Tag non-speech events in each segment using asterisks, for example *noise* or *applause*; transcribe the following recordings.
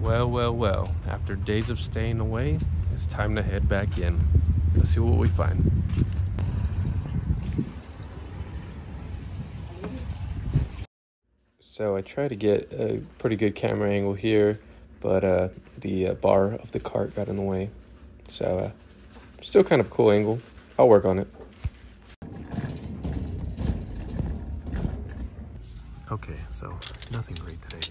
Well, well, well. After days of staying away, it's time to head back in. Let's see what we find. So I try to get a pretty good camera angle here, but uh, the uh, bar of the cart got in the way. So uh, still kind of cool angle. I'll work on it. Okay, so nothing great today.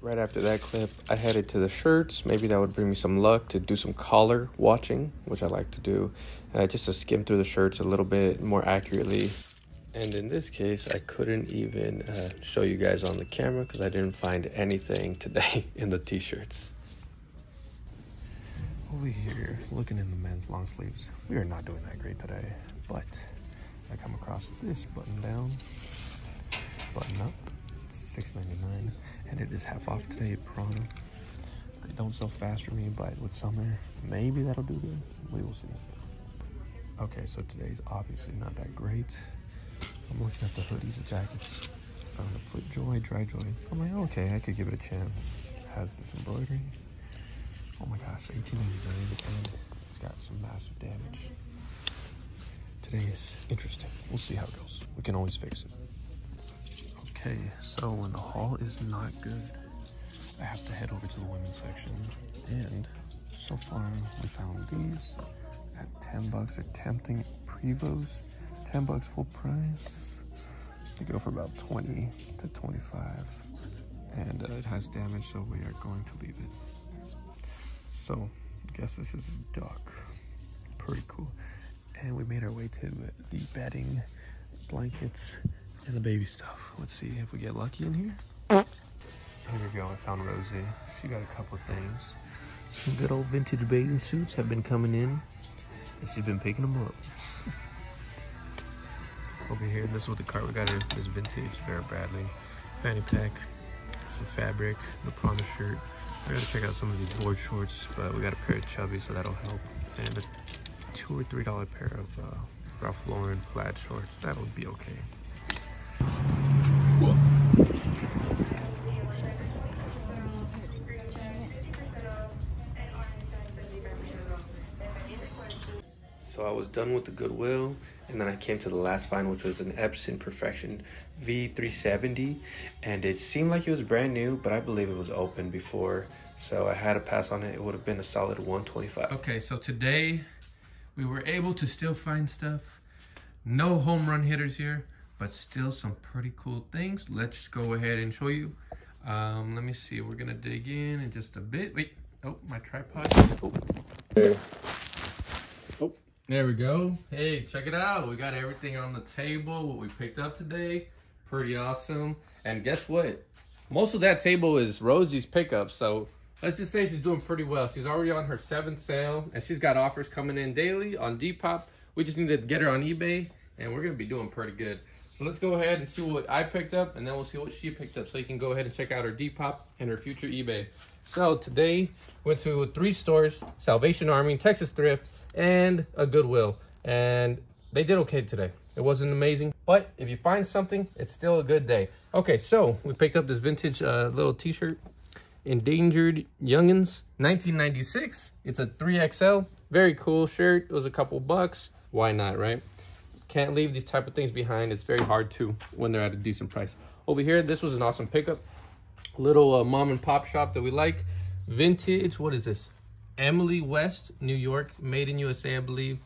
Right after that clip, I headed to the shirts. Maybe that would bring me some luck to do some collar watching, which I like to do, uh, just to skim through the shirts a little bit more accurately. And in this case, I couldn't even uh, show you guys on the camera because I didn't find anything today *laughs* in the t-shirts. Over here, looking in the men's long sleeves, we are not doing that great today, but I come across this button down, button up, $6.99, and it is half off today at Prana. They don't sell fast for me, but with summer, maybe that'll do good. We will see. Okay, so today's obviously not that great. I'm looking at the hoodies and jackets. Found a FootJoy, Dry Joy. I'm like, okay, I could give it a chance. has this embroidery. Oh my gosh, 18.99 and it's got some massive damage. Today is interesting. We'll see how it goes. We can always fix it. Okay, so when the haul is not good, I have to head over to the women's section. And so far, we found these at 10 bucks. They're tempting Prevos. 10 bucks full price. They go for about 20 to 25. And uh, it has damage, so we are going to leave it. So, I guess this is a duck. Pretty cool. And we made our way to the bedding, blankets, and the baby stuff. Let's see if we get lucky in here. Here we go, I found Rosie. She got a couple of things. Some good old vintage bathing suits have been coming in, and she's been picking them up. *laughs* Over here, this is what the cart we got her. This vintage Vera Bradley fanny pack, some fabric, the Prana shirt. I gotta check out some of these board shorts, but we got a pair of chubby, so that'll help. And a two or three dollar pair of uh, Ralph Lauren plaid shorts. That'll be okay. So I was done with the Goodwill, and then I came to the last find, which was an Epson Perfection V370, and it seemed like it was brand new, but I believe it was open before, so I had to pass on it. It would have been a solid 125. Okay, so today we were able to still find stuff. No home run hitters here, but still some pretty cool things. Let's go ahead and show you. Um, let me see. We're gonna dig in in just a bit. Wait. Oh, my tripod. Oh. There. Oh, there we go. Hey, check it out. We got everything on the table. What we picked up today. Pretty awesome. And guess what? Most of that table is Rosie's pickup. So let's just say she's doing pretty well. She's already on her seventh sale, and she's got offers coming in daily on Depop. We just need to get her on eBay, and we're gonna be doing pretty good. So let's go ahead and see what I picked up, and then we'll see what she picked up. So you can go ahead and check out her Depop and her future eBay. So today, went to three stores, Salvation Army, Texas Thrift, and a Goodwill. And they did okay today. It wasn't amazing, but if you find something, it's still a good day. Okay, so we picked up this vintage uh, little t-shirt, Endangered Youngins, 1996. It's a 3XL, very cool shirt. It was a couple bucks. Why not, right? Can't leave these type of things behind. It's very hard to when they're at a decent price. Over here, this was an awesome pickup. Little uh, mom and pop shop that we like. Vintage, what is this? Emily West, New York, made in USA, I believe.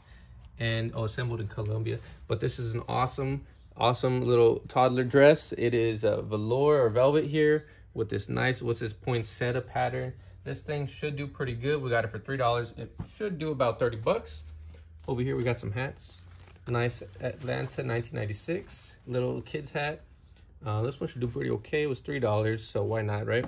And oh, assembled in Colombia. But this is an awesome, awesome little toddler dress. It is a velour or velvet here with this nice, what's this poinsettia pattern. This thing should do pretty good. We got it for $3. It should do about 30 bucks. Over here, we got some hats. Nice Atlanta 1996 little kid's hat. Uh, this one should do pretty okay. It was $3, so why not, right?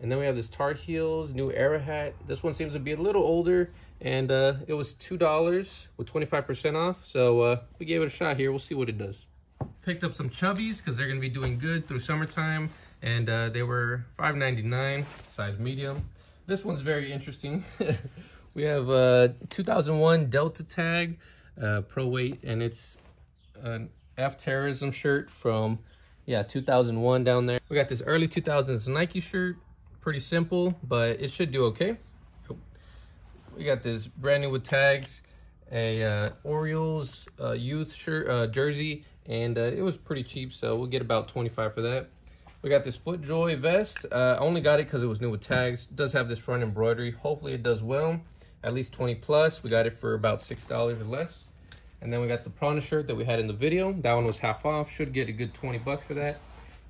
And then we have this Tar Heels New Era hat. This one seems to be a little older, and uh, it was $2 with 25% off. So uh, we gave it a shot here. We'll see what it does. Picked up some Chubbies because they're going to be doing good through summertime. And uh, they were $5.99, size medium. This one's very interesting. *laughs* we have a 2001 Delta tag, uh, Pro Weight, and it's an F Terrorism shirt from, yeah, 2001 down there. We got this early 2000s Nike shirt, Pretty simple, but it should do okay. We got this brand new with tags, a uh, Orioles uh, youth shirt uh, jersey, and uh, it was pretty cheap, so we'll get about 25 for that. We got this FootJoy vest. Uh, I only got it because it was new with tags. It does have this front embroidery. Hopefully it does well. At least 20 plus. We got it for about $6 or less. And then we got the Prana shirt that we had in the video. That one was half off. Should get a good 20 bucks for that.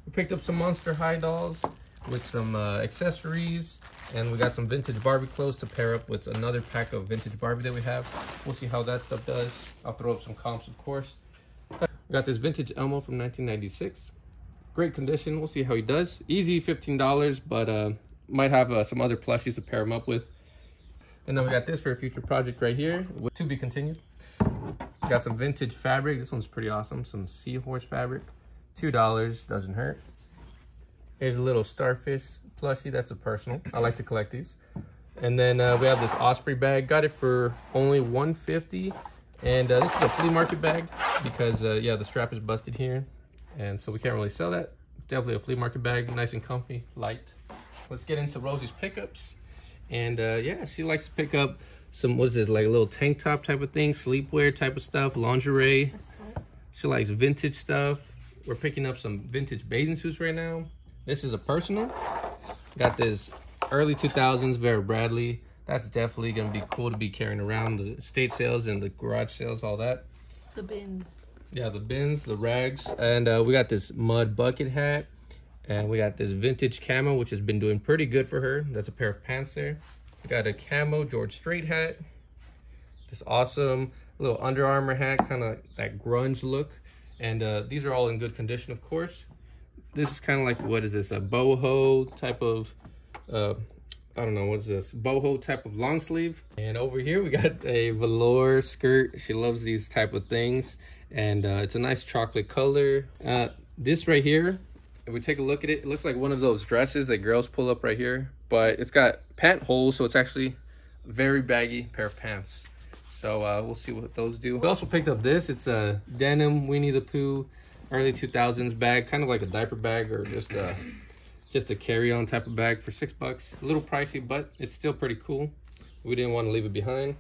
We picked up some Monster High dolls with some uh, accessories. And we got some vintage Barbie clothes to pair up with another pack of vintage Barbie that we have. We'll see how that stuff does. I'll throw up some comps, of course. We got this vintage Elmo from 1996. Great condition. We'll see how he does. Easy $15, but uh, might have uh, some other plushies to pair him up with. And then we got this for a future project right here. To be continued. Got some vintage fabric. This one's pretty awesome. Some seahorse fabric. $2. Doesn't hurt. Here's a little starfish plushie. That's a personal. I like to collect these. And then uh, we have this Osprey bag. Got it for only 150 And uh, this is a flea market bag because, uh, yeah, the strap is busted here. And so we can't really sell that. Definitely a flea market bag. Nice and comfy, light. Let's get into Rosie's pickups. And uh, yeah, she likes to pick up some, what is this, like a little tank top type of thing, sleepwear type of stuff, lingerie. She likes vintage stuff. We're picking up some vintage bathing suits right now. This is a personal. Got this early 2000s Vera Bradley. That's definitely going to be cool to be carrying around the state sales and the garage sales, all that. The bins. Yeah, the bins, the rags. And uh, we got this mud bucket hat. And we got this vintage camo, which has been doing pretty good for her. That's a pair of pants there. We got a camo George Strait hat. This awesome little Under Armour hat, kind of that grunge look. And uh, these are all in good condition, of course. This is kind of like, what is this? A boho type of, uh, I don't know, what's this? Boho type of long sleeve. And over here, we got a velour skirt. She loves these type of things. And uh, it's a nice chocolate color. Uh, this right here if we take a look at it, it looks like one of those dresses that girls pull up right here, but it's got pant holes, so it's actually a very baggy pair of pants. So uh, we'll see what those do. We also picked up this. It's a denim Winnie the Pooh early 2000s bag, kind of like a diaper bag or just a, just a carry-on type of bag for six bucks. A little pricey, but it's still pretty cool. We didn't want to leave it behind.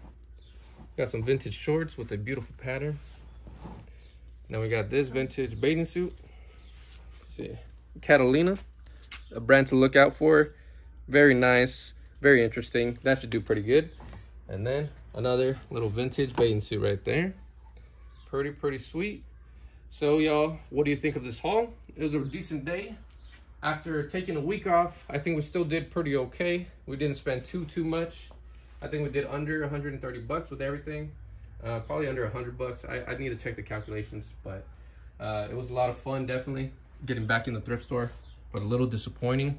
Got some vintage shorts with a beautiful pattern. Now we got this vintage bathing suit. Let's see. Catalina, a brand to look out for. Very nice, very interesting. That should do pretty good. And then another little vintage bathing suit right there. Pretty, pretty sweet. So y'all, what do you think of this haul? It was a decent day. After taking a week off, I think we still did pretty okay. We didn't spend too, too much. I think we did under 130 bucks with everything. Uh, probably under 100 bucks. I, I need to check the calculations, but uh, it was a lot of fun, definitely getting back in the thrift store, but a little disappointing.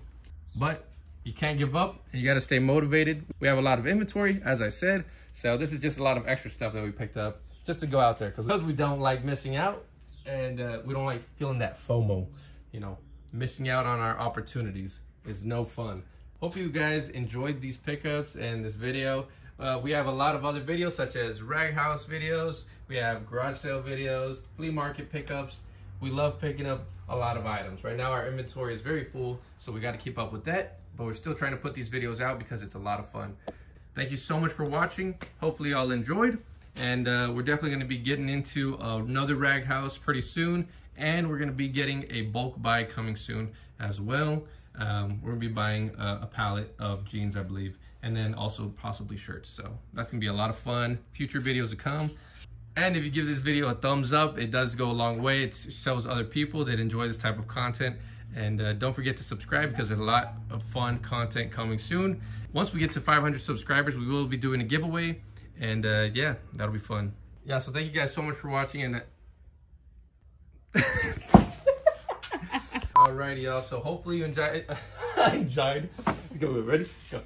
But you can't give up and you got to stay motivated. We have a lot of inventory, as I said. So this is just a lot of extra stuff that we picked up just to go out there because we don't like missing out and uh, we don't like feeling that FOMO, you know, missing out on our opportunities is no fun. Hope you guys enjoyed these pickups and this video. Uh, we have a lot of other videos such as rag house videos. We have garage sale videos, flea market pickups, we love picking up a lot of items. Right now our inventory is very full, so we got to keep up with that. But we're still trying to put these videos out because it's a lot of fun. Thank you so much for watching. Hopefully y'all enjoyed. And uh, we're definitely going to be getting into another rag house pretty soon. And we're going to be getting a bulk buy coming soon as well. Um, we're to be buying a, a pallet of jeans, I believe, and then also possibly shirts. So that's going to be a lot of fun. Future videos to come. And if you give this video a thumbs up, it does go a long way. It shows other people that enjoy this type of content. And uh, don't forget to subscribe because there's a lot of fun content coming soon. Once we get to 500 subscribers, we will be doing a giveaway. And uh, yeah, that'll be fun. Yeah, so thank you guys so much for watching. And uh, *laughs* Alrighty, y'all. So hopefully you enjoyed. *laughs* I enjoyed. Ready? Go.